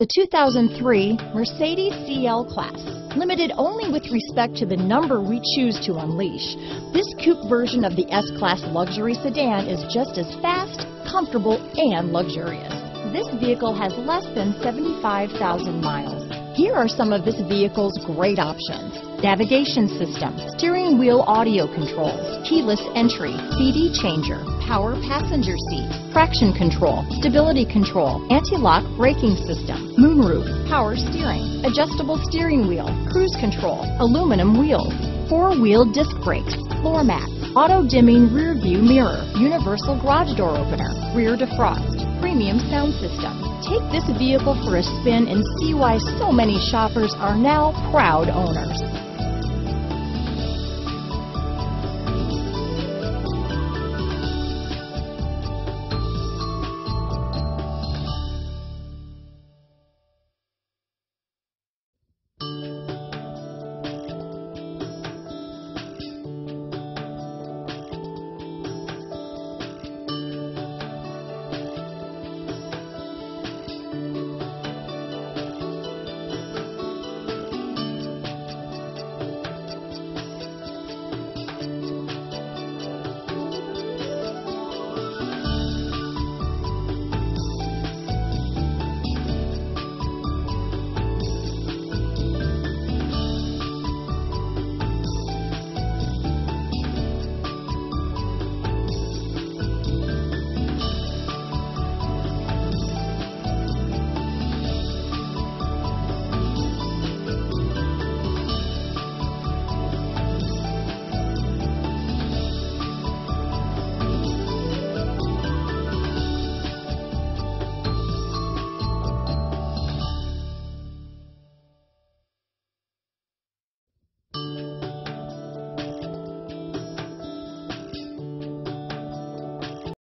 The 2003 Mercedes CL Class. Limited only with respect to the number we choose to unleash, this coupe version of the S-Class luxury sedan is just as fast, comfortable, and luxurious. This vehicle has less than 75,000 miles. Here are some of this vehicle's great options. Navigation system, steering wheel audio controls, keyless entry, CD changer, power passenger seat, traction control, stability control, anti-lock braking system, moonroof, power steering, adjustable steering wheel, cruise control, aluminum wheels, four-wheel disc brakes, floor mats, auto-dimming rear view mirror, universal garage door opener, rear defrost, premium sound system. Take this vehicle for a spin and see why so many shoppers are now proud owners.